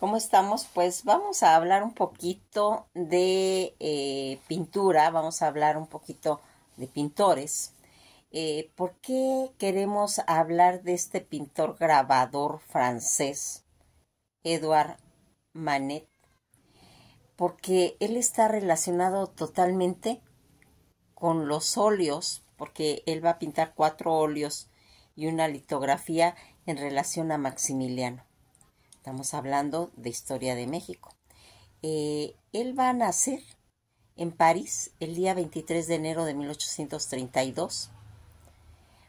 ¿Cómo estamos? Pues vamos a hablar un poquito de eh, pintura, vamos a hablar un poquito de pintores. Eh, ¿Por qué queremos hablar de este pintor grabador francés, Edouard Manet? Porque él está relacionado totalmente con los óleos, porque él va a pintar cuatro óleos y una litografía en relación a Maximiliano. Estamos hablando de historia de México. Eh, él va a nacer en París el día 23 de enero de 1832.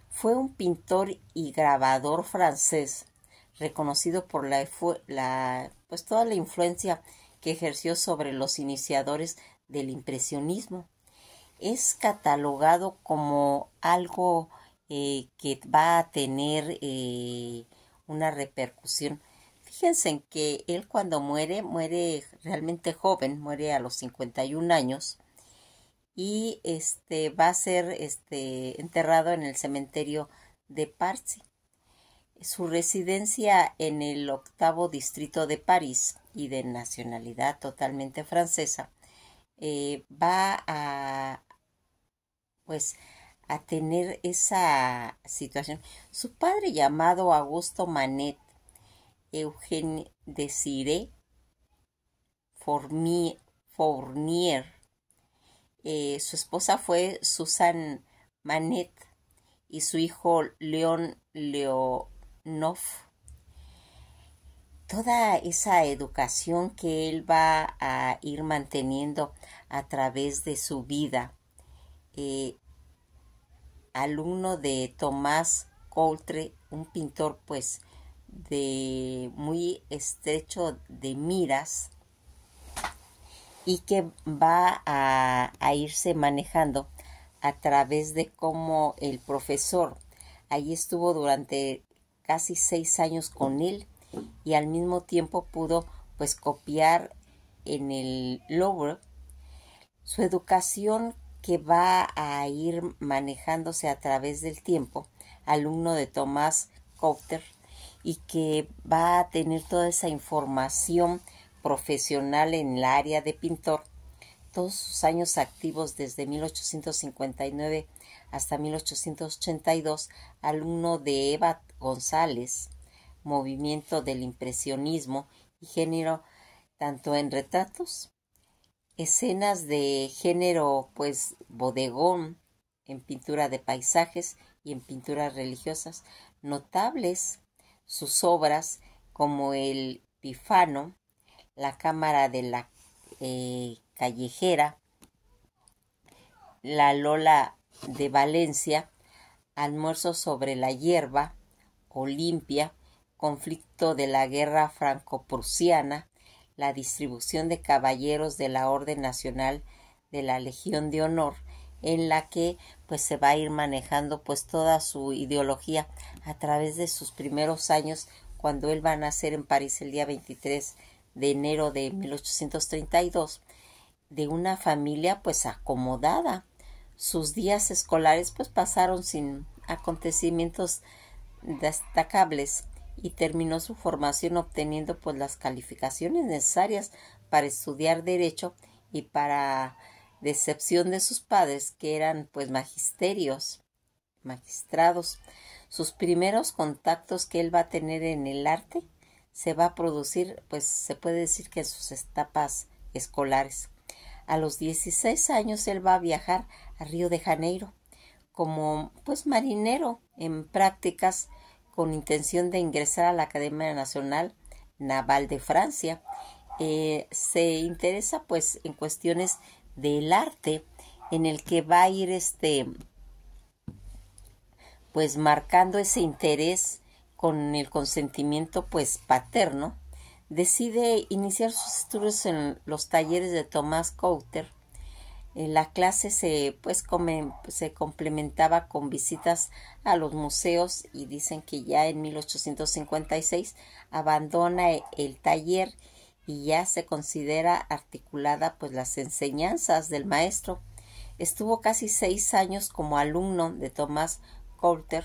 Fue un pintor y grabador francés reconocido por la, pues toda la influencia que ejerció sobre los iniciadores del impresionismo. Es catalogado como algo eh, que va a tener eh, una repercusión Fíjense en que él cuando muere, muere realmente joven, muere a los 51 años y este va a ser este enterrado en el cementerio de Parsi. Su residencia en el octavo distrito de París y de nacionalidad totalmente francesa eh, va a pues a tener esa situación. Su padre llamado Augusto Manet Eugène Desiré Fournier. Eh, su esposa fue Susan Manet y su hijo León Leonov. Toda esa educación que él va a ir manteniendo a través de su vida. Eh, alumno de Tomás Coultre, un pintor pues de muy estrecho de miras y que va a, irse manejando a través de cómo el profesor ahí estuvo durante casi seis años con él y al mismo tiempo pudo pues copiar en el Louvre su educación que va a ir manejándose a través del tiempo, alumno de Tomás Copter y que va a tener toda esa información profesional en el área de pintor, todos sus años activos desde 1859 hasta 1882, alumno de Eva González, movimiento del impresionismo y género tanto en retratos, escenas de género pues bodegón, en pintura de paisajes y en pinturas religiosas, notables sus obras como el Pifano, la Cámara de la eh, Callejera, la Lola de Valencia, Almuerzo sobre la hierba, Olimpia, conflicto de la guerra franco-prusiana, la distribución de caballeros de la Orden Nacional de la Legión de Honor, en la que pues se va a ir manejando pues toda su ideología a través de sus primeros años cuando él va a nacer en París el día 23 de enero de 1832 de una familia pues acomodada. Sus días escolares pues pasaron sin acontecimientos destacables y terminó su formación obteniendo pues las calificaciones necesarias para estudiar derecho y para decepción de sus padres, que eran pues magisterios, magistrados. Sus primeros contactos que él va a tener en el arte se va a producir, pues se puede decir que en sus etapas escolares. A los 16 años él va a viajar a Río de Janeiro como pues marinero en prácticas con intención de ingresar a la Academia Nacional Naval de Francia. Eh, se interesa pues en cuestiones del arte en el que va a ir este pues marcando ese interés con el consentimiento pues paterno decide iniciar sus estudios en los talleres de Tomás Couter la clase se pues se complementaba con visitas a los museos y dicen que ya en 1856 abandona el taller y ya se considera articulada pues las enseñanzas del maestro. Estuvo casi seis años como alumno de Tomás Coulter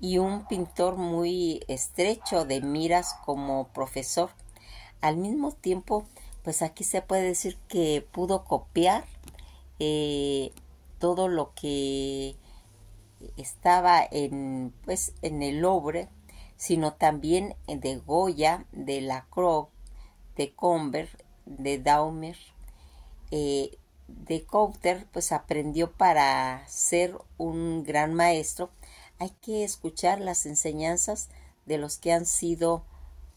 y un pintor muy estrecho de miras como profesor. al mismo tiempo, pues aquí se puede decir que pudo copiar eh, todo lo que estaba en, pues, en el Louvre, sino también de Goya, de Lacroix, de Comber, de Daumer, eh, de Couter, pues aprendió para ser un gran maestro. Hay que escuchar las enseñanzas de los que han sido,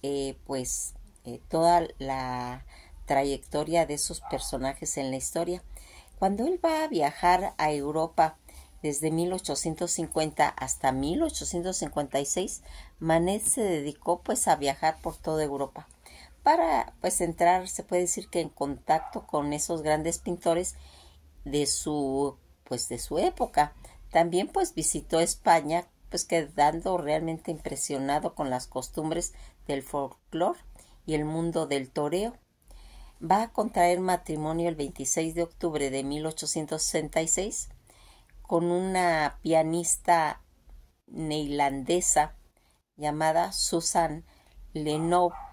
eh, pues, eh, toda la trayectoria de esos personajes en la historia. Cuando él va a viajar a Europa desde 1850 hasta 1856, Manet se dedicó pues a viajar por toda Europa para pues entrar, se puede decir que en contacto con esos grandes pintores de su pues de su época. También pues visitó España, pues quedando realmente impresionado con las costumbres del folclore y el mundo del toreo. Va a contraer matrimonio el 26 de octubre de 1866 con una pianista neerlandesa llamada Susan Lenoble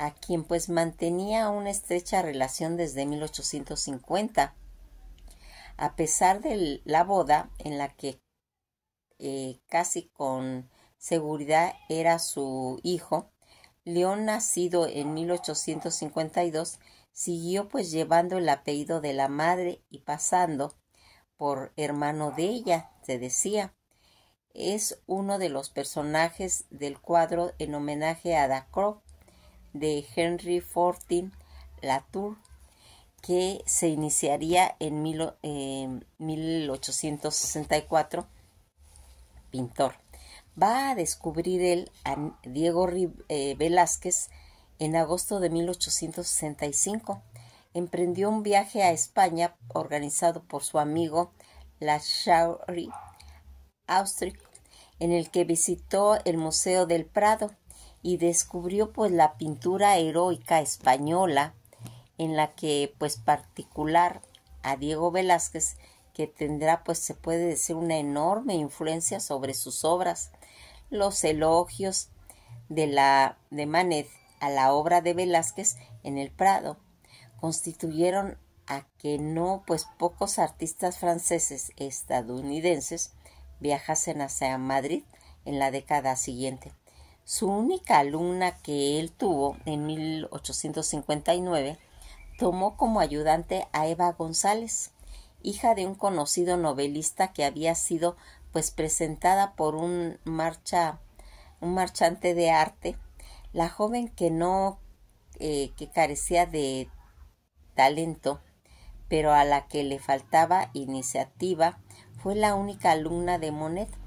a quien pues mantenía una estrecha relación desde 1850. A pesar de la boda en la que eh, casi con seguridad era su hijo, León, nacido en 1852, siguió pues llevando el apellido de la madre y pasando por hermano de ella, se decía. Es uno de los personajes del cuadro en homenaje a Dacroc, de Henry Fortin Latour, que se iniciaría en 1864, pintor. Va a descubrir él a Diego eh, Velázquez en agosto de 1865. Emprendió un viaje a España organizado por su amigo La Chaury Austric, en el que visitó el Museo del Prado y descubrió pues la pintura heroica española en la que pues particular a Diego Velázquez que tendrá pues se puede decir una enorme influencia sobre sus obras. Los elogios de la de Manet a la obra de Velázquez en el Prado constituyeron a que no pues pocos artistas franceses estadounidenses viajasen hacia Madrid en la década siguiente su única alumna que él tuvo en 1859 tomó como ayudante a Eva González, hija de un conocido novelista que había sido pues presentada por un marcha un marchante de arte, la joven que no eh, que carecía de talento, pero a la que le faltaba iniciativa, fue la única alumna de Monet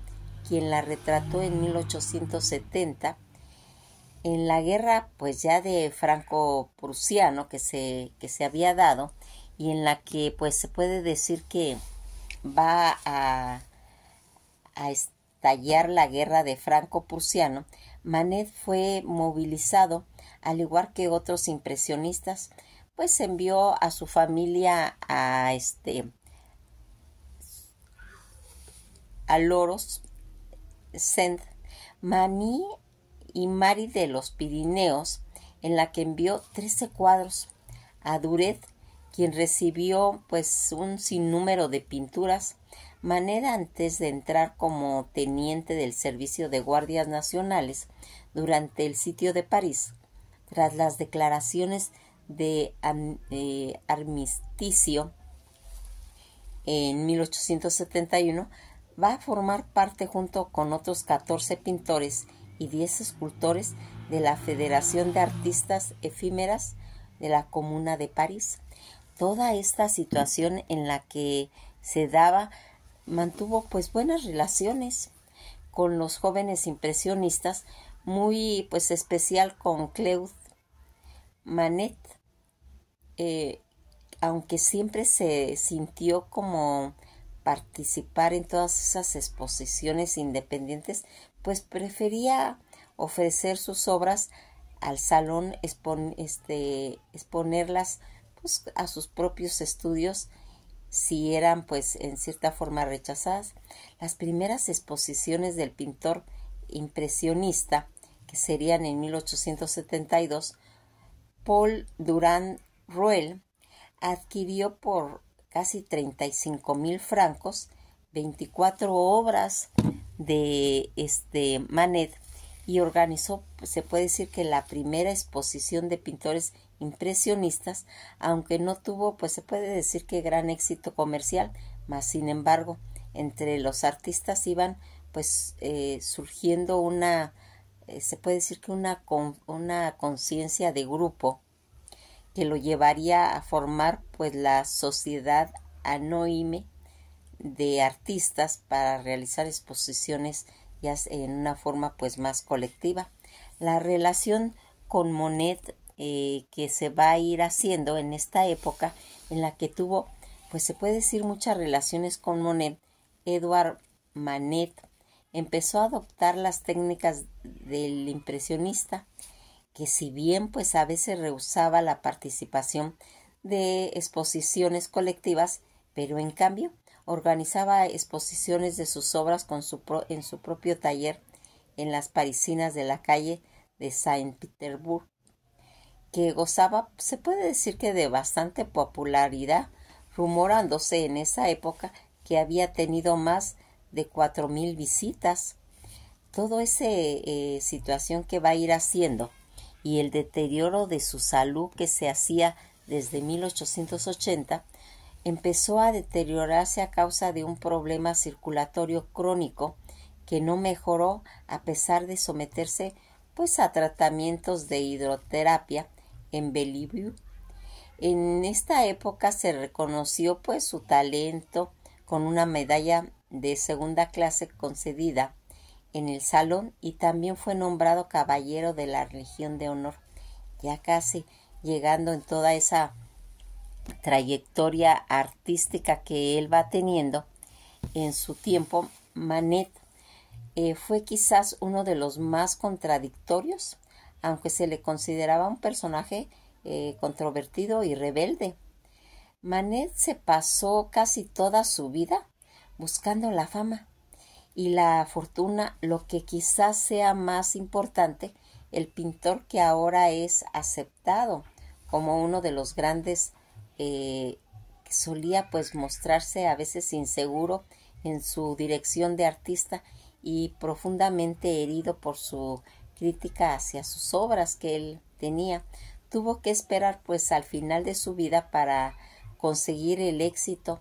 quien la retrató en 1870 en la guerra pues ya de franco-prusiano que se, que se había dado y en la que pues se puede decir que va a, estallar la guerra de franco-prusiano, Manet fue movilizado al igual que otros impresionistas, pues envió a su familia a este a Loros Saint Maní y Mari de los Pirineos, en la que envió trece cuadros a Duret, quien recibió pues un sinnúmero de pinturas. Manera antes de entrar como teniente del Servicio de Guardias Nacionales durante el sitio de París, tras las declaraciones de armisticio en 1871, va a formar parte junto con otros 14 pintores y 10 escultores de la Federación de Artistas Efímeras de la Comuna de París. Toda esta situación en la que se daba mantuvo pues buenas relaciones con los jóvenes impresionistas, muy pues especial con Claude Manet, eh, aunque siempre se sintió como participar en todas esas exposiciones independientes, pues prefería ofrecer sus obras al salón, este, exponerlas pues, a sus propios estudios si eran pues en cierta forma rechazadas. Las primeras exposiciones del pintor impresionista, que serían en 1872, Paul Durand Ruel adquirió por casi 35 mil francos 24 obras de este Manet y organizó, se puede decir que la primera exposición de pintores impresionistas, aunque no tuvo, pues se puede decir que gran éxito comercial, mas sin embargo, entre los artistas iban pues eh, surgiendo una, eh, se puede decir que una, una conciencia de grupo que lo llevaría a formar pues la sociedad anóime de artistas para realizar exposiciones ya en una forma pues más colectiva. La relación con Monet eh, que se va a ir haciendo en esta época en la que tuvo pues se puede decir muchas relaciones con Monet, Edward Manet empezó a adoptar las técnicas del impresionista, que si bien pues a veces rehusaba la participación de exposiciones colectivas, pero en cambio organizaba exposiciones de sus obras en su propio taller en las parisinas de la calle de Saint Petersburg, que gozaba, se puede decir que de bastante popularidad, rumorándose en esa época que había tenido más de cuatro mil visitas. Todo esa eh, situación que va a ir haciendo y el deterioro de su salud que se hacía desde 1880 empezó a deteriorarse a causa de un problema circulatorio crónico que no mejoró a pesar de someterse pues a tratamientos de hidroterapia en Bellevue. En esta época se reconoció pues su talento con una medalla de segunda clase concedida en el salón y también fue nombrado caballero de la Legión de Honor, ya casi llegando en toda esa trayectoria artística que él va teniendo en su tiempo, Manet eh, fue quizás uno de los más contradictorios, aunque se le consideraba un personaje eh, controvertido y rebelde. Manet se pasó casi toda su vida buscando la fama y la fortuna, lo que quizás sea más importante, el pintor que ahora es aceptado como uno de los grandes eh, que solía pues mostrarse a veces inseguro en su dirección de artista y profundamente herido por su crítica hacia sus obras que él tenía, tuvo que esperar pues al final de su vida para conseguir el éxito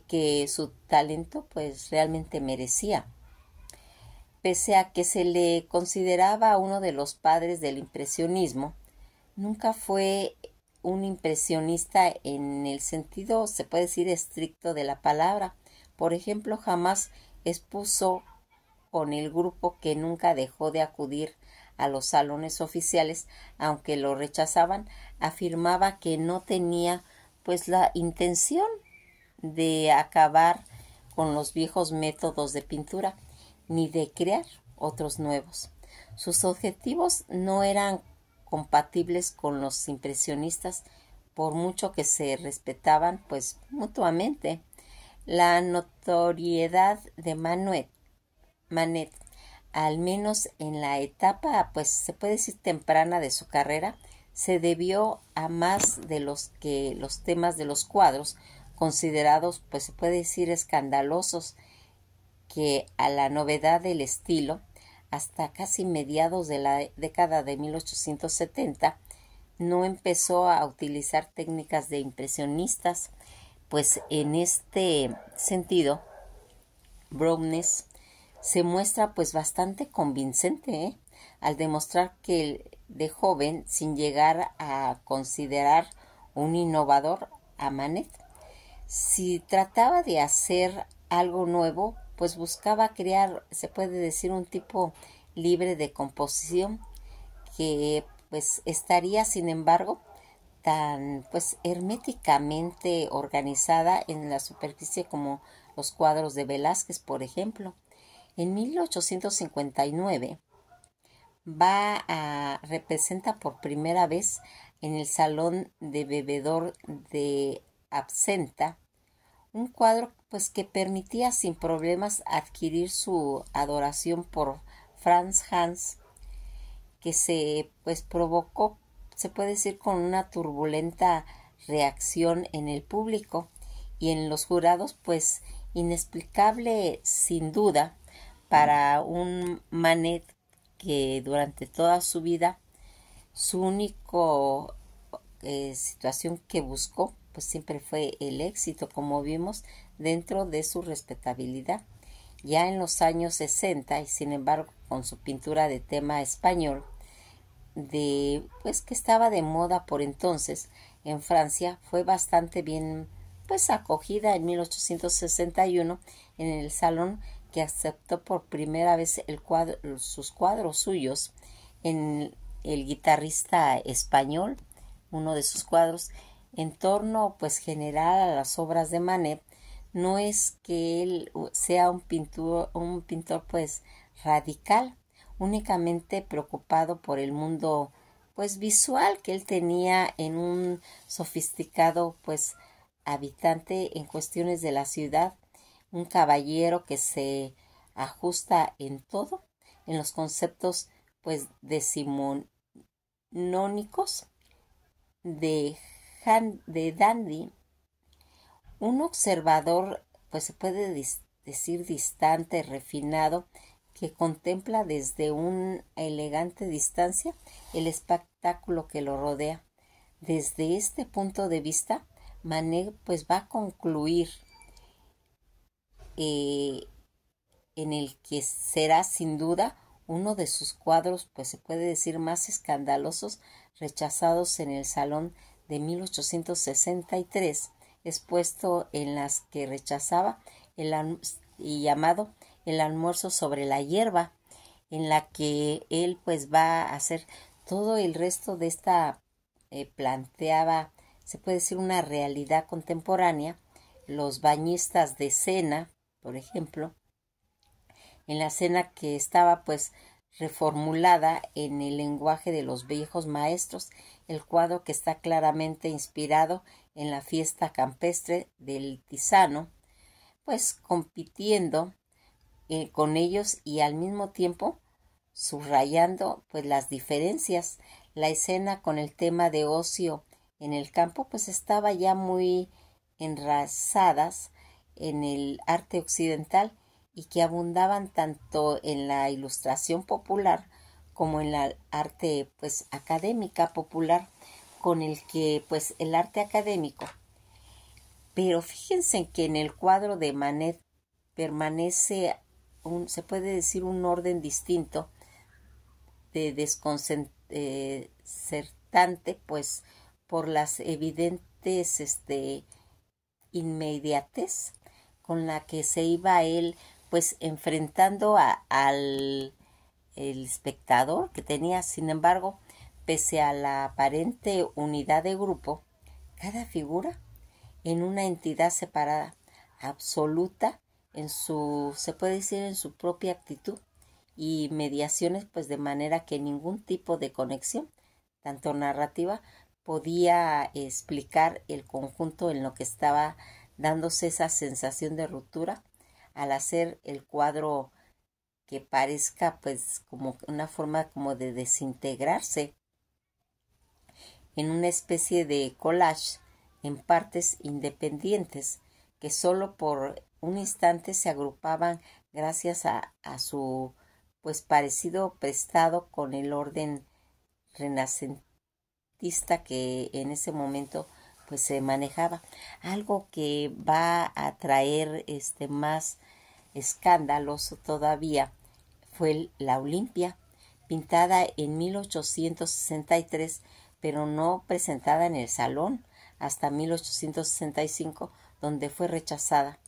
que su talento pues realmente merecía. Pese a que se le consideraba uno de los padres del impresionismo, nunca fue un impresionista en el sentido, se puede decir, estricto de la palabra. Por ejemplo, jamás expuso con el grupo que nunca dejó de acudir a los salones oficiales, aunque lo rechazaban, afirmaba que no tenía pues la intención de acabar con los viejos métodos de pintura ni de crear otros nuevos. Sus objetivos no eran compatibles con los impresionistas por mucho que se respetaban pues mutuamente. La notoriedad de Manuel, Manet, al menos en la etapa pues se puede decir temprana de su carrera, se debió a más de los que los temas de los cuadros considerados, pues se puede decir, escandalosos, que a la novedad del estilo, hasta casi mediados de la década de 1870, no empezó a utilizar técnicas de impresionistas, pues en este sentido, Brownes se muestra pues bastante convincente ¿eh? al demostrar que de joven, sin llegar a considerar un innovador a Manet, si trataba de hacer algo nuevo, pues buscaba crear, se puede decir, un tipo libre de composición que pues estaría, sin embargo, tan pues herméticamente organizada en la superficie como los cuadros de Velázquez, por ejemplo. En 1859 va a representa por primera vez en el salón de bebedor de Absenta un cuadro pues que permitía sin problemas adquirir su adoración por Franz Hans que se pues provocó se puede decir con una turbulenta reacción en el público. Y en los jurados, pues inexplicable sin duda para un Manet que durante toda su vida su único eh, situación que buscó pues siempre fue el éxito como vimos dentro de su respetabilidad. Ya en los años 60 y sin embargo con su pintura de tema español de pues que estaba de moda por entonces en Francia fue bastante bien pues acogida en 1861 en el salón que aceptó por primera vez el cuadro, sus cuadros suyos en el guitarrista español uno de sus cuadros en torno pues general a las obras de Manet no es que él sea un pintor, un pintor pues radical, únicamente preocupado por el mundo pues visual que él tenía en un sofisticado pues habitante en cuestiones de la ciudad, un caballero que se ajusta en todo, en los conceptos pues decimonónicos de, de Dandy un observador, pues se puede decir distante, refinado, que contempla desde una elegante distancia el espectáculo que lo rodea. Desde este punto de vista, Manet pues va a concluir eh, en el que será sin duda uno de sus cuadros, pues se puede decir más escandalosos, rechazados en el Salón de 1863 expuesto en las que rechazaba el y llamado el almuerzo sobre la hierba, en la que él pues va a hacer todo el resto de esta eh, planteaba, se puede decir una realidad contemporánea, los bañistas de cena, por ejemplo, en la cena que estaba pues reformulada en el lenguaje de los viejos maestros, el cuadro que está claramente inspirado en la fiesta campestre del Tisano, pues compitiendo eh, con ellos y al mismo tiempo subrayando pues las diferencias. La escena con el tema de ocio en el campo pues estaba ya muy enrasadas en el arte occidental y que abundaban tanto en la ilustración popular como en la arte pues académica popular con el que pues el arte académico. Pero fíjense que en el cuadro de Manet permanece un, se puede decir un orden distinto de desconcertante pues por las evidentes este inmediates con la que se iba él pues enfrentando a, al el espectador que tenía. Sin embargo Pese a la aparente unidad de grupo, cada figura en una entidad separada, absoluta en su, se puede decir, en su propia actitud y mediaciones, pues de manera que ningún tipo de conexión, tanto narrativa, podía explicar el conjunto en lo que estaba dándose esa sensación de ruptura al hacer el cuadro que parezca pues como una forma como de desintegrarse. En una especie de collage en partes independientes que solo por un instante se agrupaban gracias a, a su pues parecido prestado con el orden renacentista que en ese momento pues se manejaba. Algo que va a traer este más escándalos todavía fue la Olimpia pintada en 1863 pero no presentada en el Salón hasta 1865, donde fue rechazada.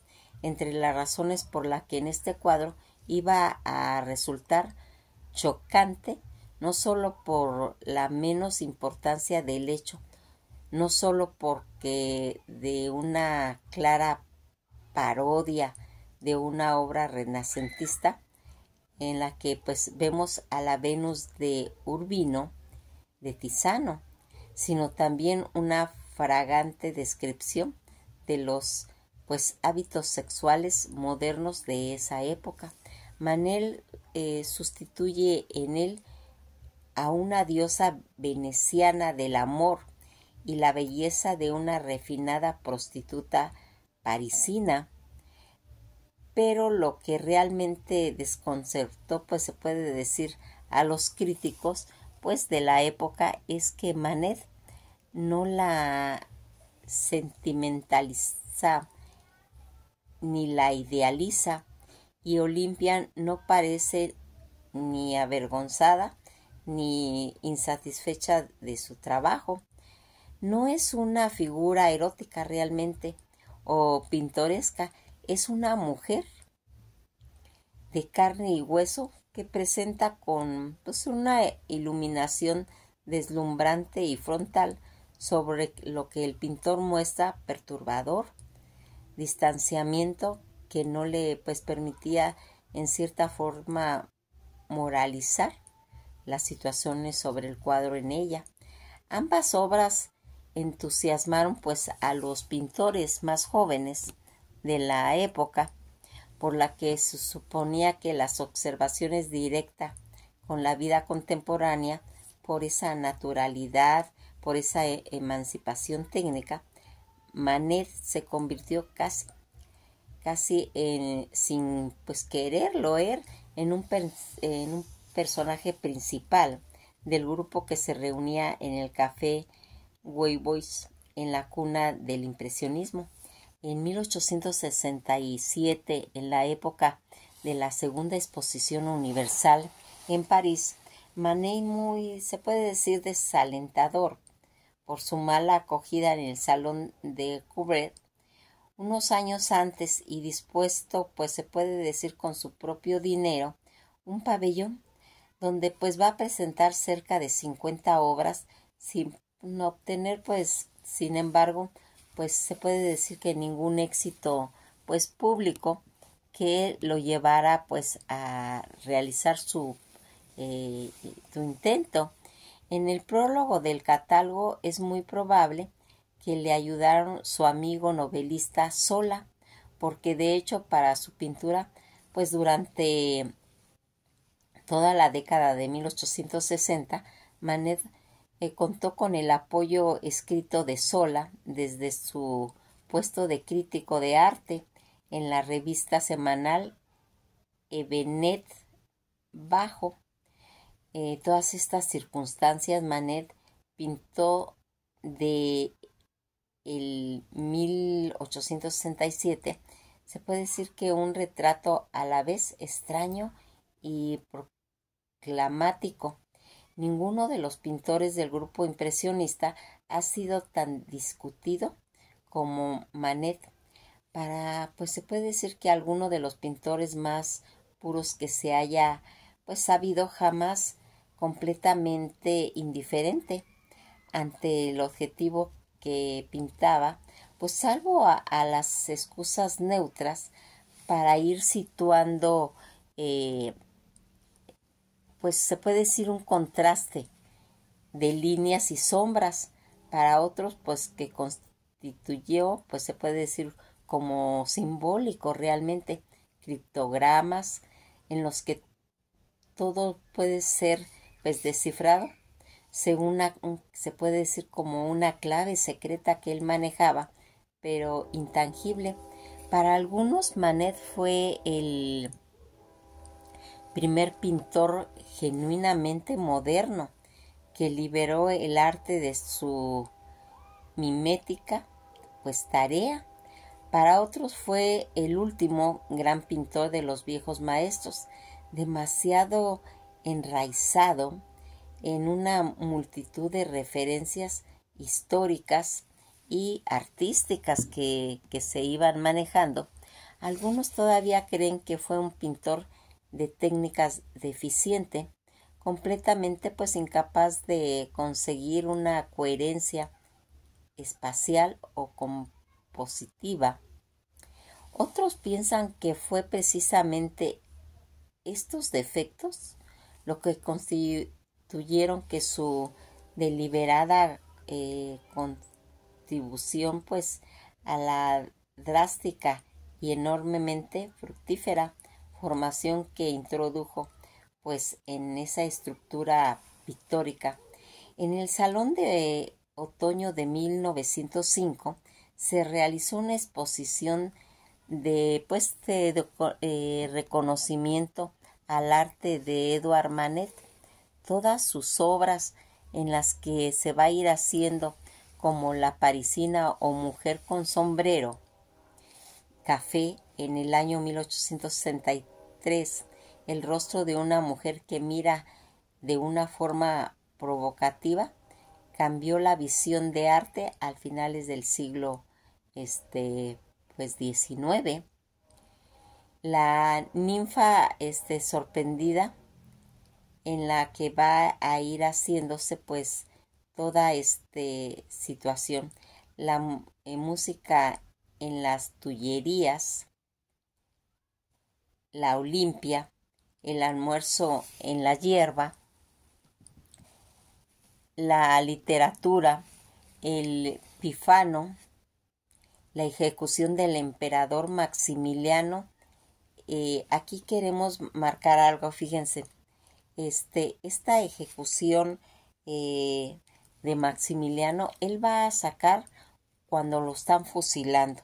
Entre las razones por las que en este cuadro iba a resultar chocante, no sólo por la menos importancia del hecho, no sólo porque de una clara parodia de una obra renacentista en la que pues vemos a la Venus de Urbino de Tizano, sino también una fragante descripción de los pues hábitos sexuales modernos de esa época. Manel eh, sustituye en él a una diosa veneciana del amor y la belleza de una refinada prostituta parisina. Pero lo que realmente desconcertó, pues se puede decir a los críticos, pues de la época es que Manet no la sentimentaliza ni la idealiza y Olimpia no parece ni avergonzada ni insatisfecha de su trabajo. No es una figura erótica realmente o pintoresca, es una mujer de carne y hueso que presenta con pues, una iluminación deslumbrante y frontal sobre lo que el pintor muestra perturbador, distanciamiento que no le pues permitía en cierta forma moralizar las situaciones sobre el cuadro en ella. Ambas obras entusiasmaron pues a los pintores más jóvenes de la época, por la que se suponía que las observaciones directas con la vida contemporánea, por esa naturalidad, por esa e-, emancipación técnica, Manet se convirtió casi, casi en, sin pues quererlo er, en un, en un personaje principal del grupo que se reunía en el café Boys en la cuna del impresionismo. En 1867, en la época de la Segunda Exposición Universal en París, Manet muy, se puede decir, desalentador por su mala acogida en el Salón de Coubret unos años antes y dispuesto, pues se puede decir con su propio dinero, un pabellón donde pues va a presentar cerca de 50 obras sin obtener pues sin embargo pues se puede decir que ningún éxito pues público que lo llevara pues a realizar su, eh, su intento. En el prólogo del catálogo es muy probable que le ayudaron su amigo novelista Sola, porque de hecho para su pintura pues durante toda la década de 1860, Manet eh, contó con el apoyo escrito de Sola desde su puesto de crítico de arte en la revista semanal Evenet Bajo. Eh, todas estas circunstancias Manet pintó de el 1867 se puede decir que un retrato a la vez extraño y Ninguno de los pintores del grupo impresionista ha sido tan discutido como Manet. Para, pues se puede decir que alguno de los pintores más puros que se haya pues sabido jamás completamente indiferente ante el objetivo que pintaba, pues salvo a, las excusas neutras para ir situando eh, pues se puede decir un contraste de líneas y sombras. Para otros pues que constituyó pues se puede decir como simbólico realmente criptogramas en los que todo puede ser pues descifrado según se puede decir como una clave secreta que él manejaba pero intangible. Para algunos Manet fue el primer pintor genuinamente moderno que liberó el arte de su mimética, pues tarea. Para otros fue el último gran pintor de los viejos maestros, demasiado enraizado en una multitud de referencias históricas y artísticas que, que se iban manejando. Algunos todavía creen que fue un pintor de técnicas deficiente, completamente pues incapaz de conseguir una coherencia espacial o compositiva. Otros piensan que fue precisamente estos defectos lo que constituyeron que su deliberada eh, contribución pues a la drástica y enormemente fructífera que introdujo pues en esa estructura pictórica. En el Salón de Otoño de 1905 se realizó una exposición de, pues, de, eh, reconocimiento al arte de Edouard Manet. Todas sus obras en las que se va a ir haciendo como La Parisina o Mujer con sombrero, Café en el año 1863, el rostro de una mujer que mira de una forma provocativa, cambió la visión de arte al finales del siglo este pues 19 la ninfa este sorprendida en la que va a ir haciéndose pues toda esta situación. La eh, música en las tullerías la Olimpia el almuerzo en la hierba la literatura el pifano la ejecución del emperador Maximiliano. Eh, aquí queremos marcar algo, fíjense, este, esta ejecución eh, de Maximiliano, él va a sacar cuando lo están fusilando.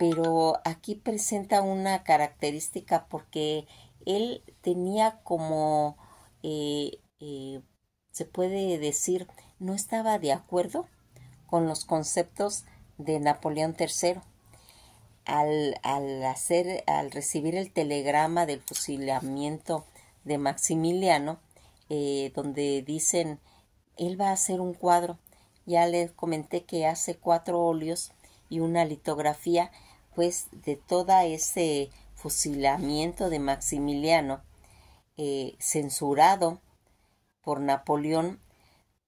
Pero aquí presenta una característica porque él tenía como, eh, se puede decir, no estaba de acuerdo con los conceptos de Napoleón III. Al, hacer, al recibir el telegrama del fusilamiento de Maximiliano, eh, donde dicen, él va a hacer un cuadro. Ya les comenté que hace cuatro óleos y una litografía, pues, de todo ese fusilamiento de Maximiliano, eh, censurado por Napoleón,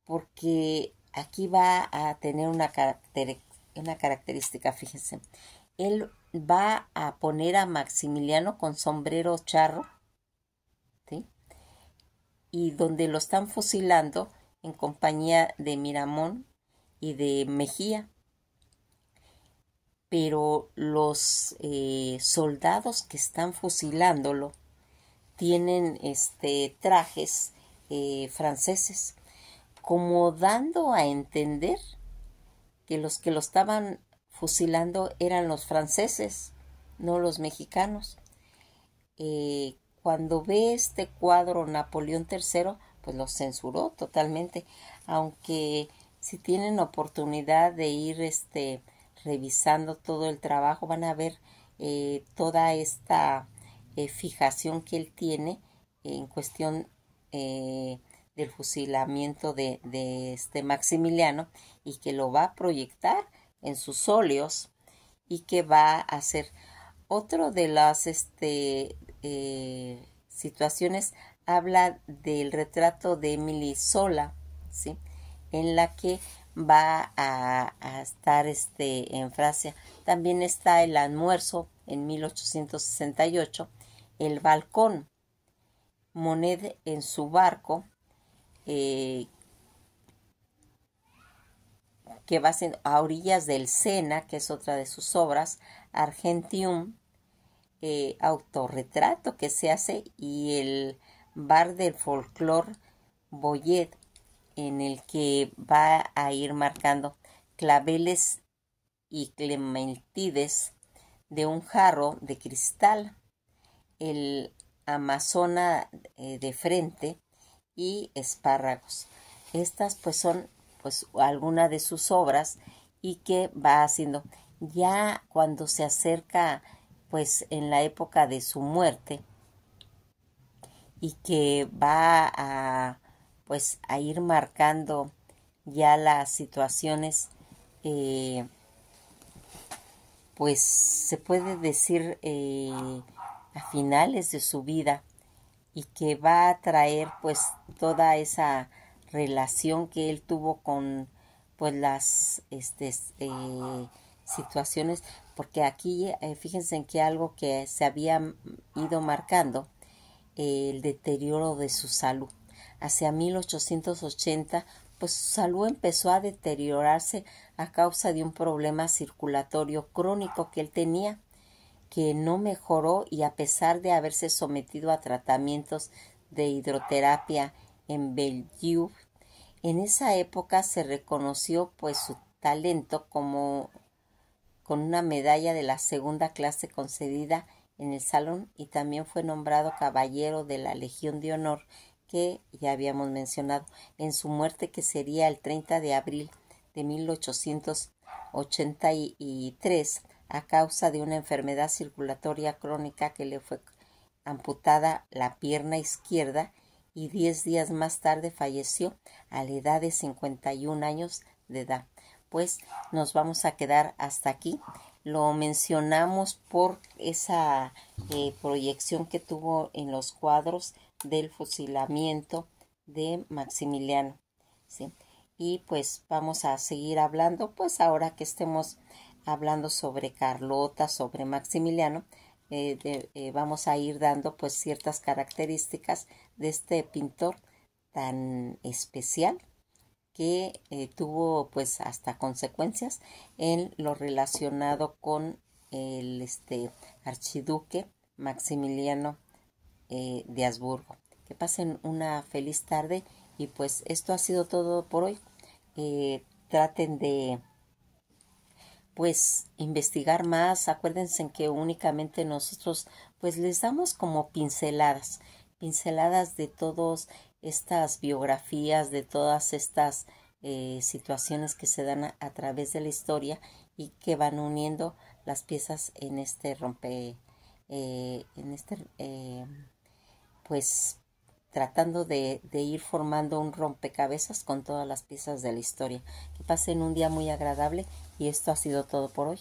porque aquí va a tener una característica fíjense. Él va a poner a Maximiliano con sombrero charro. Y donde lo están fusilando en compañía de Miramón y de Mejía. Pero los eh, soldados que están fusilándolo tienen este, trajes eh, franceses, como dando a entender que los que lo estaban fusilando eran los franceses, no los mexicanos. Eh, cuando ve este cuadro Napoleón III, pues lo censuró totalmente, aunque si tienen oportunidad de ir este, revisando todo el trabajo, van a ver eh, toda esta eh, fijación que él tiene en cuestión del fusilamiento de, este Maximiliano y que lo va a proyectar en sus óleos y que va a hacer otro de las este, eh, situaciones habla del retrato de Emily Sola, ¿sí? en la que va a, estar este, en Francia. También está el almuerzo en 1868, el balcón, Monet en su barco, eh, que va a orillas del Sena, que es otra de sus obras, Argentium, eh, autorretrato que se hace y el bar del folclore Boyet, en el que va a ir marcando claveles y clementides de un jarro de cristal, el Amazona eh, de frente, y espárragos. Estas pues son pues algunas de sus obras y que va haciendo ya cuando se acerca pues en la época de su muerte y que va a pues a ir marcando ya las situaciones eh, pues se puede decir eh, a finales de su vida y que va a traer pues toda esa relación que él tuvo con pues las este, eh, situaciones porque aquí fíjense en que algo que se había ido marcando el deterioro de su salud hacia 1880 pues su salud empezó a deteriorarse a causa de un problema circulatorio crónico que él tenía que no mejoró y a pesar de haberse sometido a tratamientos de hidroterapia en Bellevue. En esa época se reconoció pues su talento como con una medalla de la segunda clase concedida en el salón y también fue nombrado caballero de la Legión de Honor que ya habíamos mencionado en su muerte que sería el 30 de abril de 1883 a causa de una enfermedad circulatoria crónica que le fue amputada la pierna izquierda y diez días más tarde falleció a la edad de 51 años de edad. Pues nos vamos a quedar hasta aquí. Lo mencionamos por esa eh, proyección que tuvo en los cuadros del fusilamiento de Maximiliano. ¿sí? Y pues vamos a seguir hablando, pues ahora que estemos hablando sobre Carlota, sobre Maximiliano, eh, eh, vamos a ir dando pues ciertas características de este pintor tan especial que eh, tuvo pues hasta consecuencias en lo relacionado con el este archiduque Maximiliano de Habsburgo. Que pasen una feliz tarde y pues esto ha sido todo por hoy. traten de pues investigar más. Acuérdense que únicamente nosotros pues les damos como pinceladas, pinceladas de todas estas biografías, de todas estas eh, situaciones que se dan a, través de la historia y que van uniendo las piezas en este rompe, eh, en este, eh, pues tratando de, ir formando un rompecabezas con todas las piezas de la historia. Que pasen un día muy agradable y esto ha sido todo por hoy.